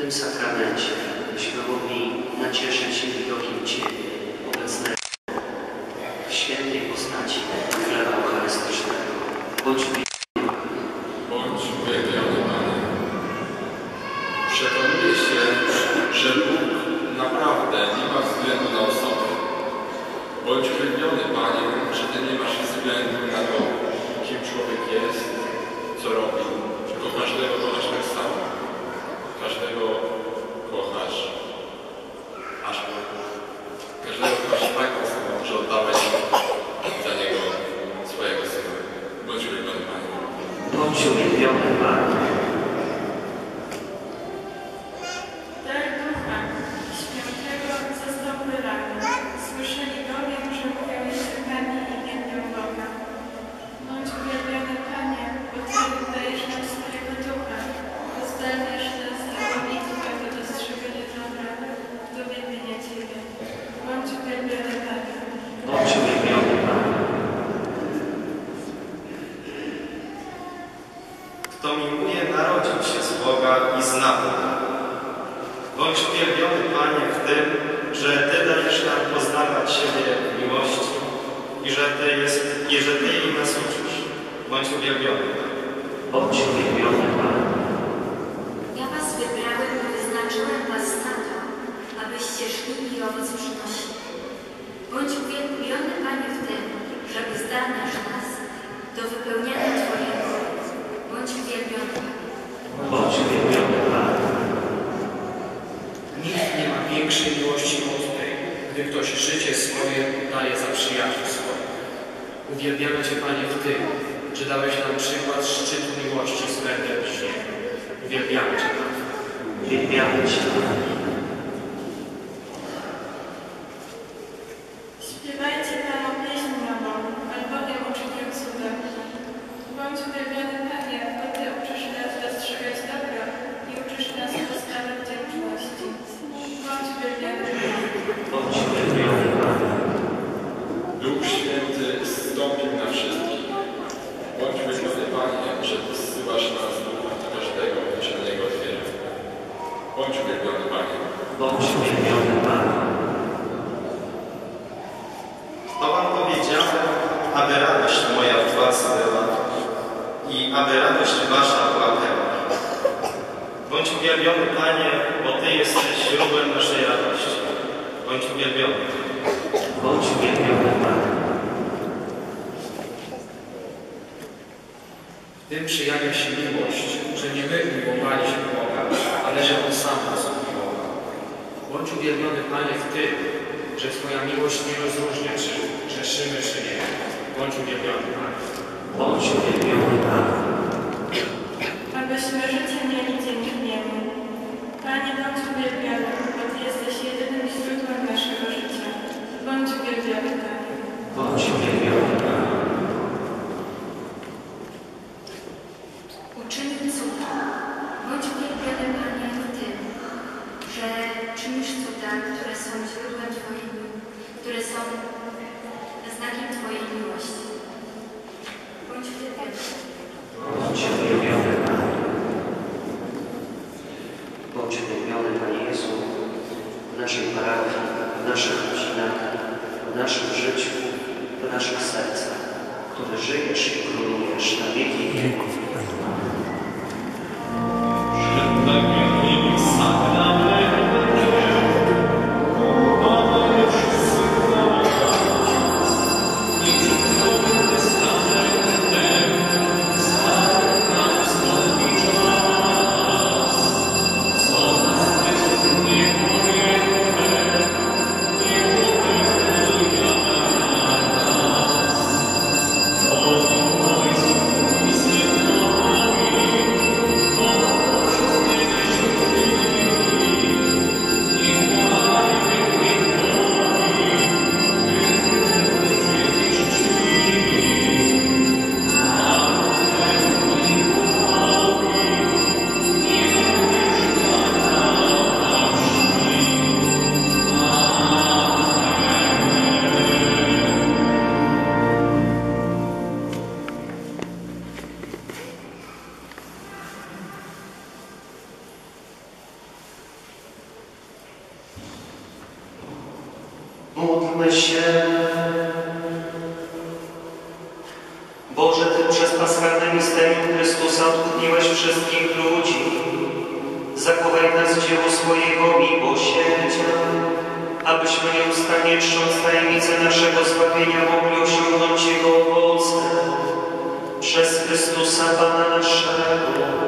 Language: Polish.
tym sakramencie, byśmy mogli nacieszyć się widokiem Ciebie obecnego w świętej postaci chleba eucharystycznego. Bądź Bądź uwielbiony, Panie. Przekonuję się, że Bóg naprawdę nie ma względu na osobę. Bądź uwielbiony, Panie, że Ty nie masz względu na to, kim człowiek jest, co robi, tylko każdego. Każdego kochasz aż po Każdego kochasz tak samo, że oddałeś za niego swojego syna. Bądź uwielbiony, Panie. Bądź uwielbiony Panie. Dar Ducha Świętego został wylany. Słyszeli bowiem, że mówią językami imieniem Boga. Bądź uwielbiony Panie, bo Ty dajesz nam swojego Ducha. Pozdalniasz nas z Twojego dostrzegania dobra, do wielbienia Ciebie. Bądź uwielbiony Panie. Bądź uwielbiony Panie. Kto miłuje, narodził się z Boga i zna Boga. Bądź uwielbiony, Panie, w tym, że Ty dajesz nam poznawać siebie w miłości i że Ty, jest, i że Ty jej nas uczysz. Bądź uwielbiony, Panie. Bądź uwielbiony Panie. Ja was wybrałem i wyznaczyłem was na to, abyście szli i owoc przynosili. Bądź uwielbiony, Panie, w tym, żeby zdalniasz nas do wypełniania Twojego. Bądź uwielbiony, Panie. Bądź uwielbiony Panie. Nikt nie ma większej miłości od tej, gdy ktoś życie swoje daje za przyjaciół swoich. Uwielbiamy Cię, Panie, w tym, że dałeś nam przykład szczytu miłości względem bliźniego. Uwielbiamy Cię, Panie. Uwielbiamy Cię Panie. Śpiewajcie Panu pieśń nową, albowiem uczynił cudem. Bądź uwielbiony Panie, bo Ty uczysz nas dostrzegać dobro i uczysz nas postawy wdzięczności. Bądź uwielbiony Panie. Bądź uwielbiony Panie. Duch Święty zstąpił na wszystkich. Bądź uwielbiony Panie, że zsyłasz nas ducha każdego, kto się na Niego otwiera. Bądź uwielbiony Panie. Bądź uwielbiony Panie. To Wam powiedziałem, aby radość moja w Was była i aby radość Wasza była pełna. Bądź uwielbiony, Panie, bo Ty jesteś źródłem naszej radości. Bądź uwielbiony. Bądź uwielbiony Panie. W tym przejawia się miłość, że nie my umiłowaliśmy Boga, ale że On sam nas umiłował. Bądź uwielbiony, Panie, w tym, że Twoja miłość nie rozróżnia, czy grzeszymy, czy nie. Bądź uwielbiony, Panie. Bądź uwielbiony Panie. abyśmy życie mieli dzięki Niemu. Panie, bądź uwielbiony, bo Ty jesteś jedynym źródłem naszego życia. Bądź uwielbiony, Panie. Bądź uwielbiony Panie. Uczynił cuda. Bądź uwielbiony, Panie, w tym, że czynisz cuda, które są źródłem miłości, które są znakiem Twojej miłości. Bądź uwielbiony. Bądź uwielbiony Panie. Bądź uwielbiony Panie Jezu w naszej parafii, w naszych rodzinach, w naszym życiu, w naszych sercach, który żyjesz i królujesz na wieki wieków. Módlmy się. Boże, Ty przez paschalne misterium Chrystusa odkudniłeś wszystkich ludzi. Zachowaj nas dzieło swojego miłosierdzia, abyśmy nieustannie czcząc tajemnicę naszego zbawienia mogli osiągnąć Jego owoce. Przez Chrystusa Pana naszego.